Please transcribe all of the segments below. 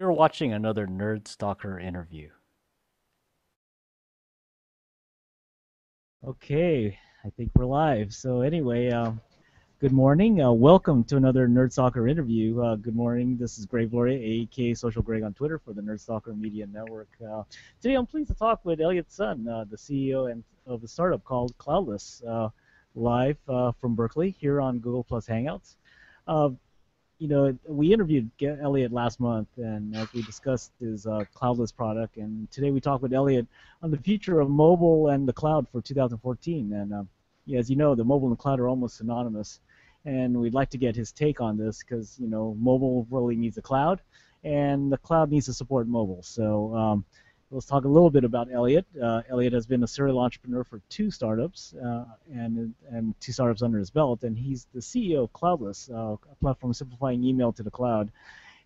You're watching another Nerd Stalker interview. Okay, I think we're live. So anyway, um, good morning. Uh, welcome to another Nerd Stalker interview. Uh, good morning. This is Greg Gloria, aka Social Greg on Twitter for the Nerd Stalker Media Network. Uh, today I'm pleased to talk with Eliot Sun, uh, the CEO and of a startup called Kloudless, uh, live uh, from Berkeley here on Google Plus Hangouts you know, we interviewed Eliot last month, and as we discussed his uh, Kloudless product, and today we talked with Eliot on the future of mobile and the cloud for 2014. And yeah, as you know, the mobile and the cloud are almost synonymous, and we'd like to get his take on this because you know, mobile really needs a cloud, and the cloud needs to support mobile. So. Um, let's talk a little bit about Eliot. Uh, Eliot has been a serial entrepreneur for two startups uh, and and two startups under his belt, and he's the CEO of Kloudless, uh, a platform simplifying email to the cloud.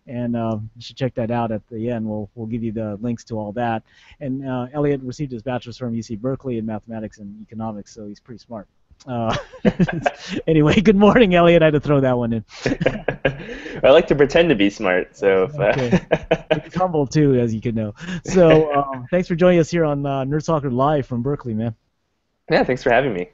And uh, you should check that out at the end. We'll we'll give you the links to all that. And uh, Eliot received his bachelor's from UC Berkeley in mathematics and economics, so he's pretty smart. Uh, anyway, good morning, Eliot. I had to throw that one in. I like to pretend to be smart, so. If, uh... okay. humble too, as you can know. So, um, thanks for joining us here on uh, Nerd Stalker Live from Berkeley, man. Yeah, thanks for having me.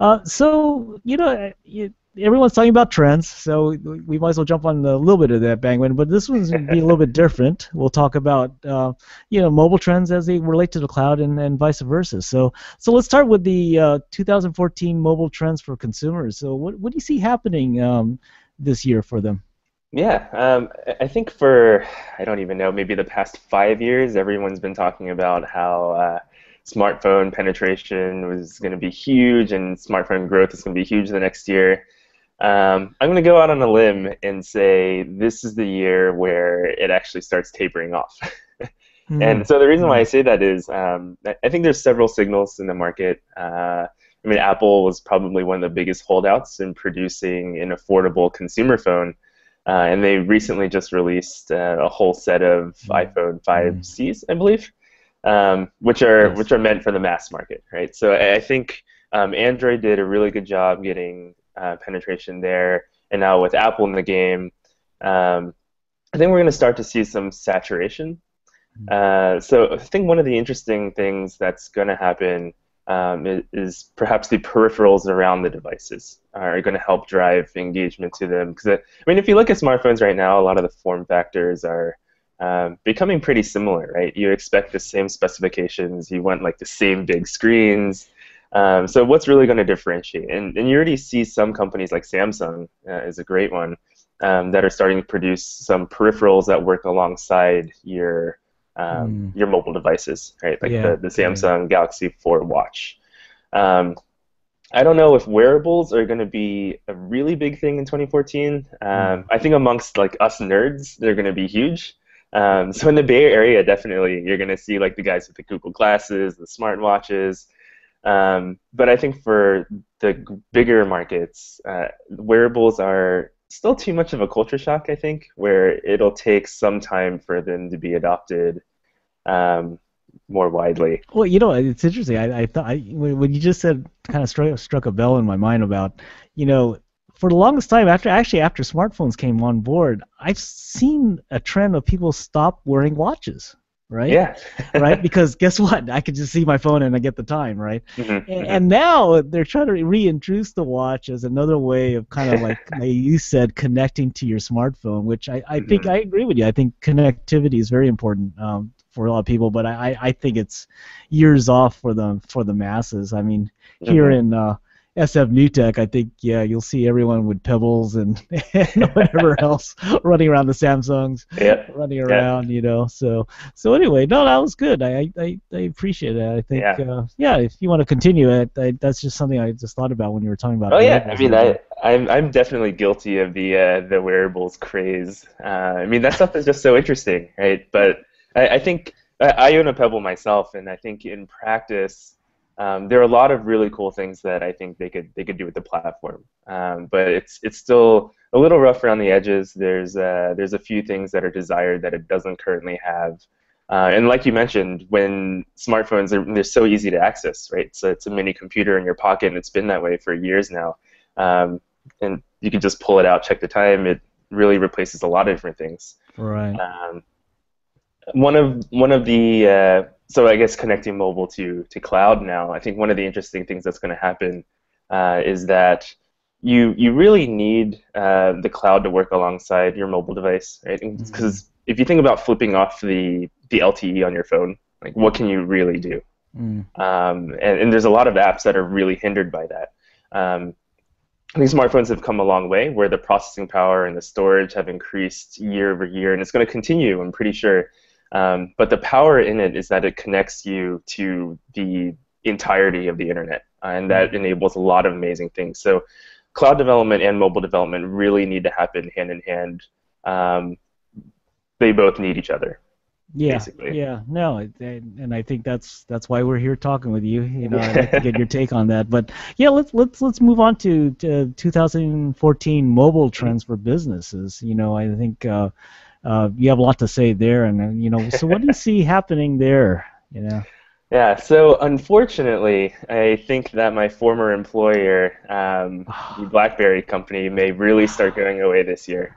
Uh, so you know, you, everyone's talking about trends, so we might as well jump on a little bit of that bandwagon. But this one's going to be a little bit different. We'll talk about uh, you know mobile trends as they relate to the cloud and, and vice versa. So so let's start with the uh, 2014 mobile trends for consumers. So what what do you see happening um, this year for them? Yeah, um, I think for I don't even know maybe the past five years, everyone's been talking about how. Uh, smartphone penetration was going to be huge and smartphone growth is going to be huge the next year. Um, I'm going to go out on a limb and say this is the year where it actually starts tapering off. mm. And so the reason why I say that is um, I think there's several signals in the market. Uh, I mean, Apple was probably one of the biggest holdouts in producing an affordable consumer phone. Uh, and they recently just released uh, a whole set of mm. iPhone 5Cs, I believe, um, which are yes. which are meant for the mass market, right? So I think um, Android did a really good job getting uh, penetration there, and now with Apple in the game, um, I think we're going to start to see some saturation. Mm-hmm. Uh, so I think one of the interesting things that's going to happen um, is, is, perhaps the peripherals around the devices are going to help drive engagement to them. Because I mean, if you look at smartphones right now, a lot of the form factors are um, becoming pretty similar, right? You expect the same specifications, you want like the same big screens, um, so what's really going to differentiate? And, and you already see some companies like Samsung uh, is a great one um, that are starting to produce some peripherals that work alongside your um, mm. your mobile devices, right? Like yeah. the, the Samsung yeah. Galaxy 4 watch. Um, I don't know if wearables are going to be a really big thing in 2014. Um, mm. I think amongst like us nerds, they're going to be huge. Um, so in the Bay Area, definitely you're going to see like the guys with the Google glasses, the smartwatches. Um, but I think for the bigger markets, uh, wearables are still too much of a culture shock. I think where it'll take some time for them to be adopted um, more widely. Well, you know, it's interesting. I, I thought I, when you just said kind of struck struck a bell in my mind about, you know, for the longest time after actually after smartphones came on board, I've seen a trend of people stop wearing watches right? Yeah. right? Because guess what? I can just see my phone and I get the time, right? Mm-hmm. And, mm-hmm. and, now they're trying to reintroduce the watch as another way of kind of like, like you said, connecting to your smartphone, which I, I mm-hmm. think I agree with you. I think connectivity is very important um, for a lot of people, but I, I think it's years off for the for the masses. I mean, here mm-hmm. in uh, SF New Tech, I think yeah, you'll see everyone with pebbles and, and whatever else running around the Samsungs, yeah. running around, yeah. you know. So so anyway, no, that was good. I I, I appreciate it. I think yeah, uh, yeah if you want to continue it, I, that's just something I just thought about when you were talking about. Oh yeah, I mean I. I'm I'm definitely guilty of the uh, the wearables craze. Uh, I mean that stuff is just so interesting, right? But I, I think I, I own a Pebble myself, and I think in practice, um, there are a lot of really cool things that I think they could they could do with the platform, um, but it's it's still a little rough around the edges. There's uh, there's a few things that are desired that it doesn't currently have, uh, and like you mentioned, when smartphones are they're so easy to access, right? So it's a mini computer in your pocket, and it's been that way for years now. Um, and you can just pull it out, check the time. It really replaces a lot of different things. Right. Um, one of one of the uh, so I guess connecting mobile to to cloud now. I think one of the interesting things that's going to happen uh, is that you you really need uh, the cloud to work alongside your mobile device, right? Because mm-hmm. if you think about flipping off the the LTE on your phone, like what can you really do? Mm. Um, and, and, there's a lot of apps that are really hindered by that. Um, I think smartphones have come a long way where the processing power and the storage have increased year over year, and it's going to continue, I'm pretty sure. Um, but the power in it is that it connects you to the entirety of the internet, and that mm. enables a lot of amazing things. So, cloud development and mobile development really need to happen hand in hand. Um, they both need each other yeah, basically. Yeah, no, and I think that's that's why we're here talking with you. You know, I'd like to get your take on that. But yeah, let's let's let's move on to, to 2014 mobile trends for businesses. You know, I think uh, uh, you have a lot to say there, and uh, you know, so what do you see happening there? You know. Yeah, so unfortunately, I think that my former employer, um, the BlackBerry company, may really start going away this year.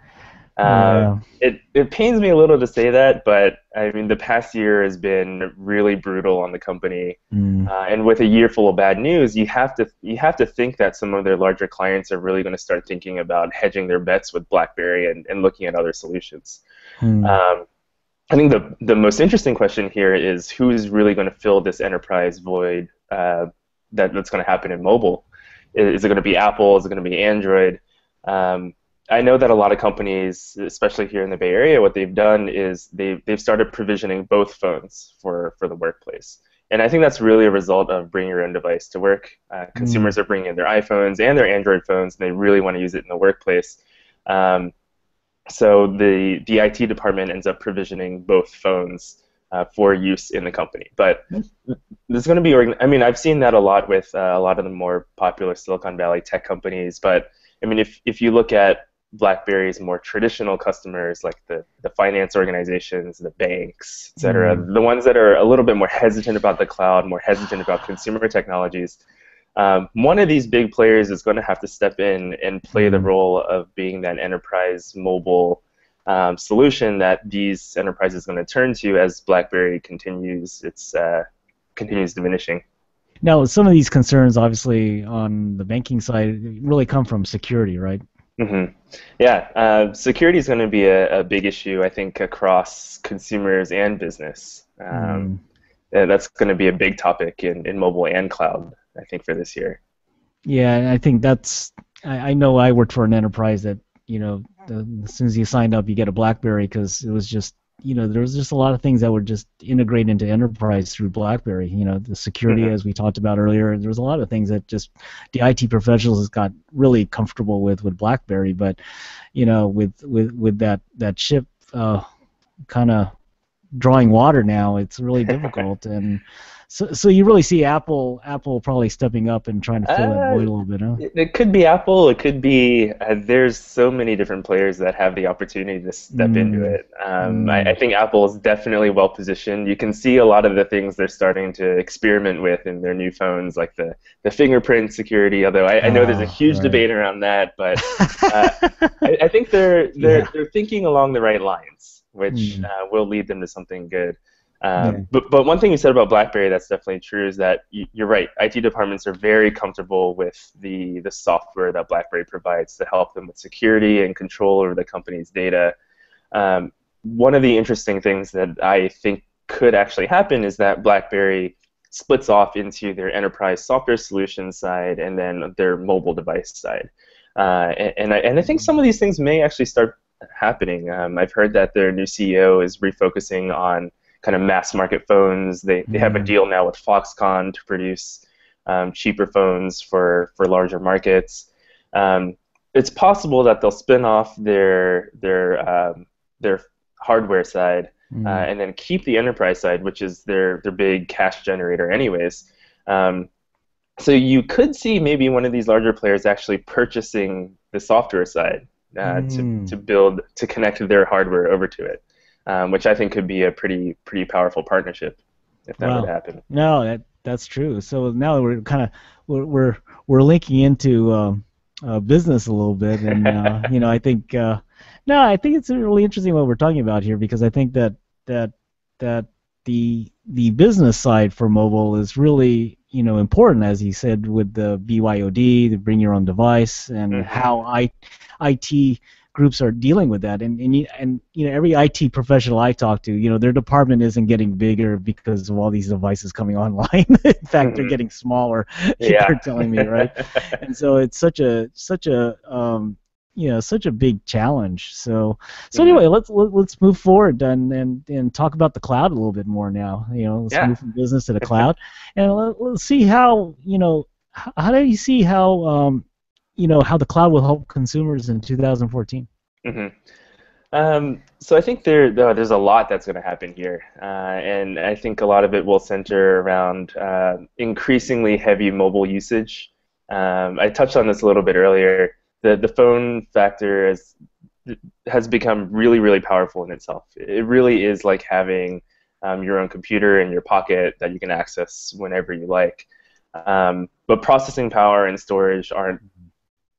Uh, it it pains me a little to say that, but I mean the past year has been really brutal on the company, mm. uh, and with a year full of bad news, you have to you have to think that some of their larger clients are really going to start thinking about hedging their bets with BlackBerry and, and looking at other solutions. Mm. Um, I think the the most interesting question here is who is really going to fill this enterprise void uh, that, that's going to happen in mobile. Is, is it going to be Apple? Is it going to be Android? Um, I know that a lot of companies, especially here in the Bay Area, what they've done is they've, they've started provisioning both phones for, for the workplace. And I think that's really a result of bringing your own device to work. Uh, consumers mm. are bringing in their iPhones and their Android phones, and they really want to use it in the workplace. Um, so the, the IT department ends up provisioning both phones uh, for use in the company. But there's going to be, I mean, I've seen that a lot with uh, a lot of the more popular Silicon Valley tech companies. But I mean, if, if you look at BlackBerry's more traditional customers, like the, the finance organizations, the banks, et cetera, mm. the ones that are a little bit more hesitant about the cloud, more hesitant about consumer technologies, um, one of these big players is going to have to step in and play the mm. role of being that enterprise mobile um, solution that these enterprises are going to turn to as BlackBerry continues its uh, continues diminishing. Now, some of these concerns, obviously, on the banking side, really come from security, right? Mm-hmm. Yeah, uh, security is going to be a, a, big issue, I think, across consumers and business. Um, mm. That's going to be a big topic in, in mobile and cloud, I think, for this year. Yeah, I think that's. I, I know I worked for an enterprise that you know, the, as soon as you signed up, you get a BlackBerry because it was just you know, there was just a lot of things that were just integrated into enterprise through BlackBerry. You know, the security, mm-hmm. as we talked about earlier, there was a lot of things that just the IT professionals got really comfortable with with BlackBerry. But, you know, with with with that that ship uh, kind of drawing water now, it's really difficult and so, so you really see Apple, Apple probably stepping up and trying to fill uh, that void a little bit, huh? It, could be Apple. It could be. Uh, there's so many different players that have the opportunity to step mm. into it. Um, mm. I, I, think Apple is definitely well positioned. You can see a lot of the things they're starting to experiment with in their new phones, like the the fingerprint security. Although I, I know there's a ah, huge right. debate around that, but uh, I, I, think they're they're yeah. they're thinking along the right lines, which mm. will lead them to something good. Um, yeah. But but one thing you said about BlackBerry that's definitely true is that you're right. IT departments are very comfortable with the the software that BlackBerry provides to help them with security and control over the company's data. Um, one of the interesting things that I think could actually happen is that BlackBerry splits off into their enterprise software solutions side and then their mobile device side. Uh, and, and, I, and I think some of these things may actually start happening. Um, I've heard that their new CEO is refocusing on kind of mass market phones. They, they have a mm. deal now with Foxconn to produce um, cheaper phones for, for larger markets. Um, it's possible that they'll spin off their their um, their hardware side mm. uh, and then keep the enterprise side, which is their their big cash generator, anyways. Um, so you could see maybe one of these larger players actually purchasing the software side uh, mm. to, to build to connect their hardware over to it um, which I think could be a pretty pretty powerful partnership if that wow. would happen. No, that that's true. So now we're kind of we're, we're we're linking into um, uh, business a little bit, and uh, you know I think uh, no, I think it's really interesting what we're talking about here because I think that that that the the business side for mobile is really you know important, as he said, with the BYOD, the bring your own device, and mm-hmm. how I, IT groups are dealing with that. And and and you know every IT professional I talk to, you know their department isn't getting bigger because of all these devices coming online. In fact, mm-hmm. they're getting smaller. Yeah. You're telling me, right? and so it's such a such a um, you know such a big challenge. So so yeah. anyway, let's let, us let us move forward and, and and talk about the cloud a little bit more now. You know, let's yeah. move from business to the cloud, and let, us see how you know how, how do you see how um, you know how the cloud will help consumers in 2014. Mm-hmm. Um, so I think there there's a lot that's going to happen here, uh, and I think a lot of it will center around uh, increasingly heavy mobile usage. Um, I touched on this a little bit earlier the the phone factor has has become really really powerful in itself. It really is like having um, your own computer in your pocket that you can access whenever you like. Um, but processing power and storage aren't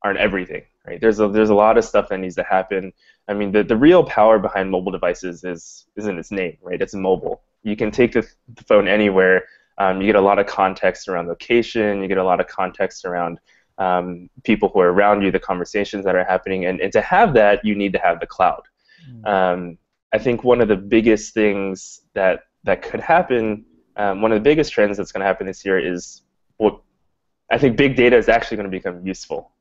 aren't everything, right? There's a there's a lot of stuff that needs to happen. I mean, the, the real power behind mobile devices is is in its name, right? It's mobile. You can take the, the phone anywhere. Um, you get a lot of context around location. You get a lot of context around um, people who are around you, the conversations that are happening, and, and to have that, you need to have the cloud. Mm. Um, I think one of the biggest things that that could happen, um, one of the biggest trends that's going to happen this year is what I think big data is actually going to become useful.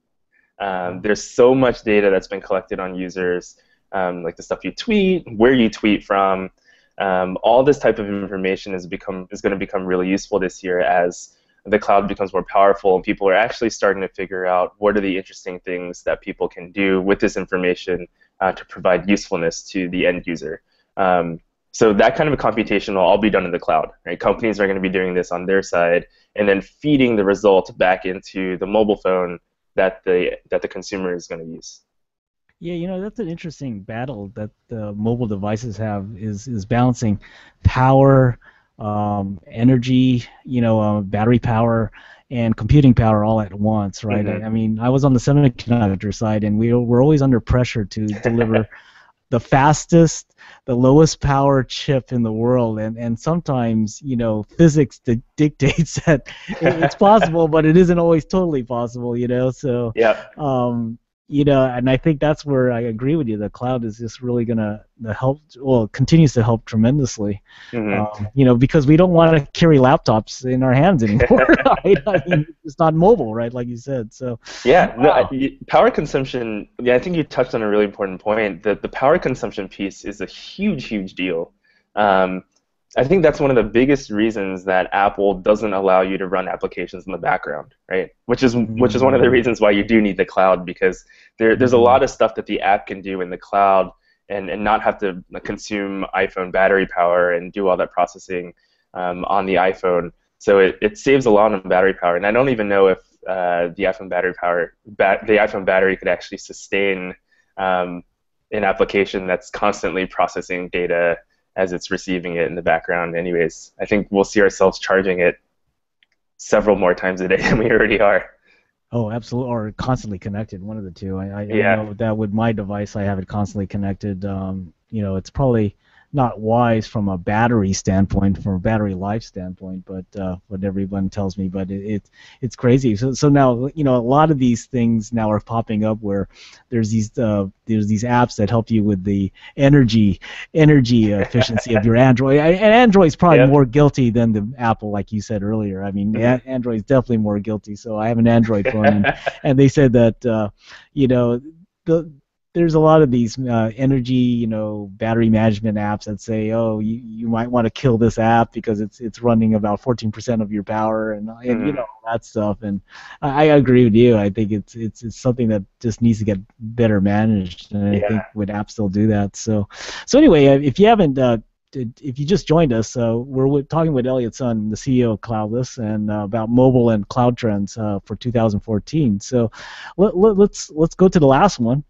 Um, there's so much data that's been collected on users, um, like the stuff you tweet, where you tweet from. Um, all this type of information is become is going to become really useful this year as the cloud becomes more powerful and people are actually starting to figure out what are the interesting things that people can do with this information uh, to provide usefulness to the end user. Um, so that kind of a computation will all be done in the cloud. Right? Companies are going to be doing this on their side and then feeding the result back into the mobile phone that the that the consumer is going to use. Yeah, you know that's an interesting battle that the mobile devices have is is balancing power um, energy, you know, uh, battery power, and computing power all at once, right? Mm-hmm. I, I, mean, I was on the semiconductor side, and we were always under pressure to deliver the fastest, the lowest power chip in the world, and and sometimes, you know, physics dictates that it's possible, but it isn't always totally possible, you know. So, yeah. Um, you know, and I think that's where I agree with you. The cloud is just really going to help, well, continues to help tremendously. Mm-hmm. Um, you know, because we don't want to carry laptops in our hands anymore. right? I mean, it's not mobile, right? Like you said. So. Yeah, wow. no, power consumption. Yeah, I think you touched on a really important point. That the power consumption piece is a huge, huge deal. Um, I think that's one of the biggest reasons that Apple doesn't allow you to run applications in the background, right? Which is mm-hmm. which is one of the reasons why you do need the cloud because there, there's a lot of stuff that the app can do in the cloud and, and not have to consume iPhone battery power and do all that processing um, on the iPhone. So it, it saves a lot on battery power, and I don't even know if uh, the iPhone battery power, ba- the iPhone battery could actually sustain um, an application that's constantly processing data as it's receiving it in the background. Anyways, I think we'll see ourselves charging it several more times a day than we already are. Oh, absolutely, or constantly connected. One of the two. I, I, yeah. I know that with my device, I have it constantly connected. Um, you know, it's probably not wise from a battery standpoint, from a battery life standpoint, but uh, what everyone tells me. But it, it, it's crazy. So so now you know a lot of these things now are popping up where there's these uh, there's these apps that help you with the energy energy efficiency of your Android. And Android's probably yep. more guilty than the Apple, like you said earlier. I mean, mm-hmm. Android's definitely more guilty. So I have an Android phone, and, and they said that uh, you know the there's a lot of these uh, energy, you know, battery management apps that say, oh, you, you might want to kill this app because it's it's running about 14% of your power and, and mm. you know that stuff. And I, I, agree with you. I think it's it's it's something that just needs to get better managed, and I think with apps they'll do that. So so anyway, uh, if you haven't. Uh, if you just joined us, uh, we're talking with Eliot Sun, the CEO of Kloudless, and uh, about mobile and cloud trends uh, for 2014. So let, let, let's let's go to the last one,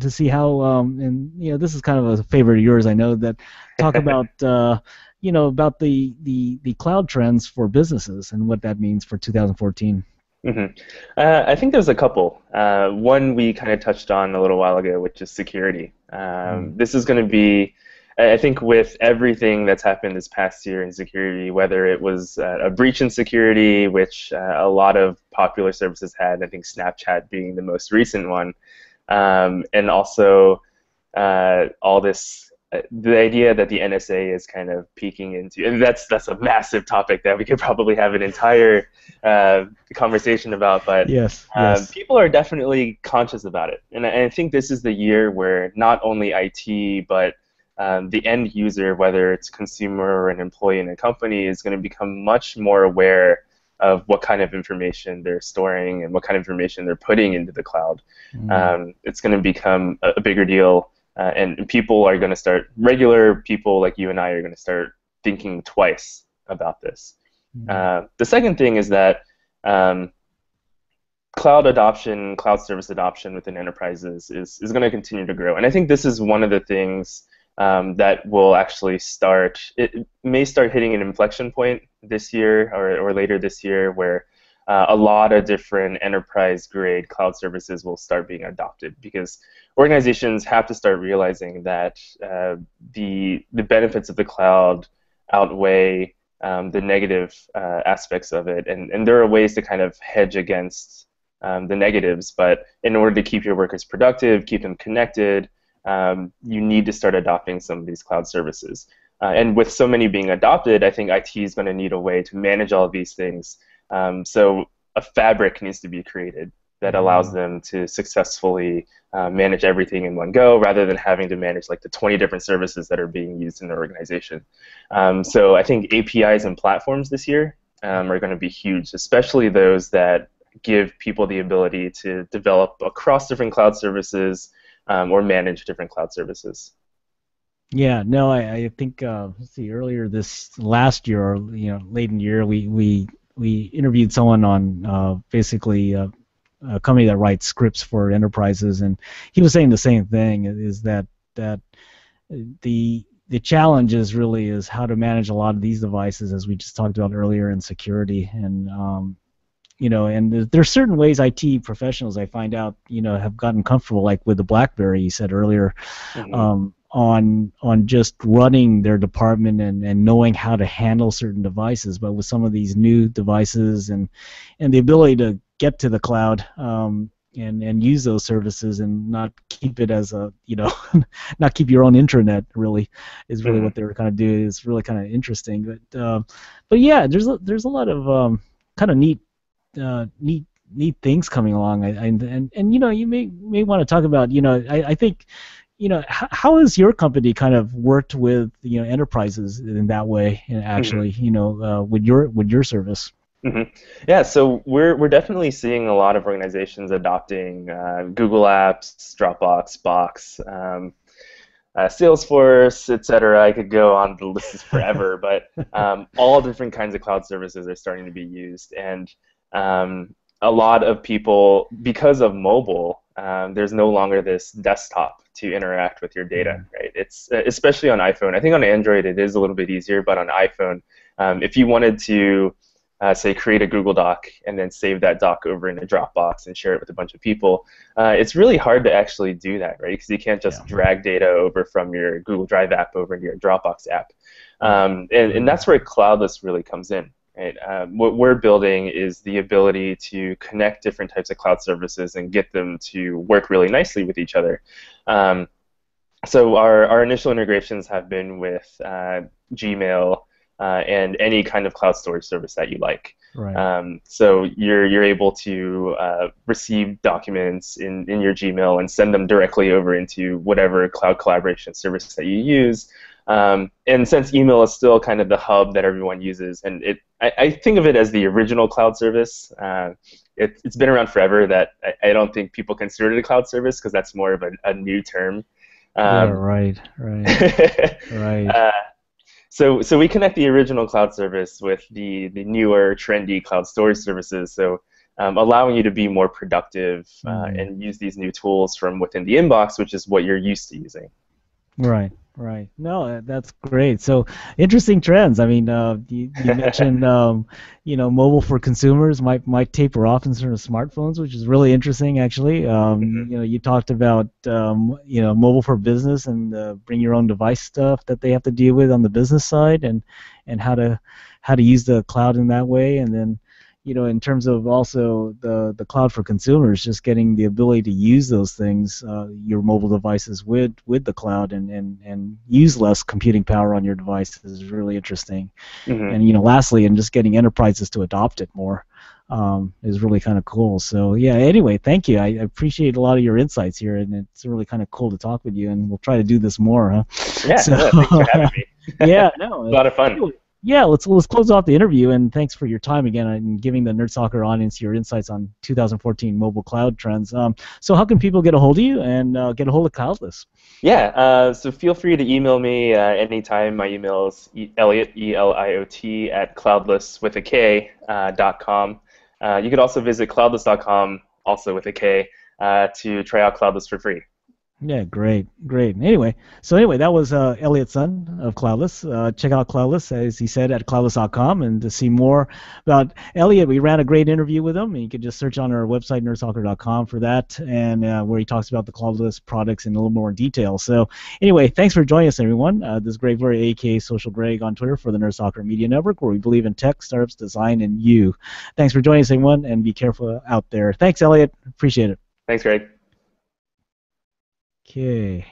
to see how um, and you know this is kind of a favorite of yours I know that talk about uh, you know about the, the the cloud trends for businesses and what that means for 2014. Mm-hmm. Uh, I think there's a couple. Uh, one we kind of touched on a little while ago, which is security. Um, mm. This is going to be I think with everything that's happened this past year in security, whether it was uh, a breach in security, which uh, a lot of popular services had, I think Snapchat being the most recent one, um, and also uh, all this the idea that the NSA is kind of peeking into, and that's that's a massive topic that we could probably have an entire uh, conversation about. But yes, um, yes. people are definitely conscious about it, and I, and I, think this is the year where not only IT but um, the end user, whether it's consumer or an employee in a company, is going to become much more aware of what kind of information they're storing and what kind of information they're putting into the cloud. Mm. Um, it's going to become a, a bigger deal uh, and people are going to start, regular people like you and I are going to start thinking twice about this. Mm-hmm. Uh, the second thing is that um, cloud adoption, cloud service adoption within enterprises is, is going to continue to grow. And I think this is one of the things um, that will actually start, it may start hitting an inflection point this year or, or later this year where uh, a lot of different enterprise grade cloud services will start being adopted because organizations have to start realizing that uh, the the benefits of the cloud outweigh um, the negative uh, aspects of it, and and there are ways to kind of hedge against um, the negatives. But in order to keep your workers productive, keep them connected, um, you need to start adopting some of these cloud services. Uh, and with so many being adopted, I think IT is going to need a way to manage all of these things. Um, so a fabric needs to be created that allows mm. them to successfully uh, manage everything in one go rather than having to manage like the 20 different services that are being used in their organization. Um, so I think APIs and platforms this year um, are going to be huge, especially those that give people the ability to develop across different cloud services um, or manage different cloud services. Yeah, no, I, I think uh, let's see earlier this last year or you know late in the year we we we interviewed someone on uh, basically uh, a company that writes scripts for enterprises, and he was saying the same thing: is that that the the challenge is really is how to manage a lot of these devices, as we just talked about earlier, in security, and um, you know, and there's certain ways IT professionals I find out, you know, have gotten comfortable, like with the BlackBerry you said earlier, mm-hmm. um, on on just running their department and, and knowing how to handle certain devices. But with some of these new devices and and the ability to get to the cloud um, and and use those services and not keep it as a you know not keep your own intranet really is really mm-hmm. what they were kind of doing is really kind of interesting. But uh, but yeah, there's a, there's a lot of um, kind of neat uh, neat neat things coming along. I, I, and and you know you may may want to talk about you know I, I think you know, how, how has your company kind of worked with you know enterprises in that way? And Actually, mm-hmm. you know, uh, with your with your service. Mm-hmm. Yeah, so we're we're definitely seeing a lot of organizations adopting uh, Google Apps, Dropbox, Box, um, uh, Salesforce, etc. I could go on the list forever, but um, all different kinds of cloud services are starting to be used, and um, a lot of people, because of mobile, um, there's no longer this desktop to interact with your data, mm-hmm. right? It's especially on iPhone. I think on Android it is a little bit easier, but on iPhone, um, if you wanted to uh, say create a Google Doc and then save that doc over in a Dropbox and share it with a bunch of people, uh, it's really hard to actually do that, right? Because you can't just yeah. drag data over from your Google Drive app over into your Dropbox app, um, and, and that's where Kloudless really comes in. Right? Um, what we're building is the ability to connect different types of cloud services and get them to work really nicely with each other. Um, so our, our initial integrations have been with uh, Gmail uh, and any kind of cloud storage service that you like. Right. Um, so you're you're able to uh, receive documents in, in your Gmail and send them directly over into whatever cloud collaboration service that you use. Um, and since email is still kind of the hub that everyone uses, and it, I, I think of it as the original cloud service. Uh, it, has been around forever. That I, I, don't think people consider it a cloud service because that's more of a, a new term. Um, yeah, right, right, right. Uh, so, so we connect the original cloud service with the, the newer, trendy cloud storage services. So, um, allowing you to be more productive uh, mm. and use these new tools from within the inbox, which is what you're used to using. Right. Right. No, uh, that's great. So interesting trends. I mean, uh, you, you mentioned, um, you know, mobile for consumers might might taper off in sort of smartphones, which is really interesting, actually. Um, mm-hmm. You know, you talked about, um, you know, mobile for business and uh, bring your own device stuff that they have to deal with on the business side, and and how to how to use the cloud in that way, and then you know, in terms of also the the cloud for consumers, just getting the ability to use those things, uh, your mobile devices with with the cloud, and, and and use less computing power on your devices is really interesting. Mm-hmm. And you know, lastly, and just getting enterprises to adopt it more. Um, is really kind of cool. So yeah. Anyway, thank you. I appreciate a lot of your insights here, and it's really kind of cool to talk with you. And we'll try to do this more, huh? Yeah. So, yeah thanks for having me. yeah. No. a lot of fun. Anyway, yeah, let's let's close off the interview and thanks for your time again and giving the Nerd Stalker audience your insights on 2014 mobile cloud trends. Um, so how can people get a hold of you and uh, get a hold of Kloudless? Yeah, uh, so feel free to email me uh, anytime. My email is Eliot E L I O T at kloudless with a K uh, dot com. Uh, you could also visit kloudless.com also with a K uh, to try out Kloudless for free. Yeah, great, great. Anyway, so anyway, that was uh, Eliot Sun of Kloudless. Uh, check out Kloudless, as he said, at kloudless.com. And to see more about Eliot, we ran a great interview with him. You can just search on our website, nerdstalker.com, for that, and uh, where he talks about the Kloudless products in a little more detail. So anyway, thanks for joining us, everyone. Uh, this is Greg Laurie, aka Social Greg, on Twitter for the Nerdstalker Media Network, where we believe in tech, startups, design, and you. Thanks for joining us, everyone, and be careful out there. Thanks, Eliot. Appreciate it. Thanks, Greg. Okay.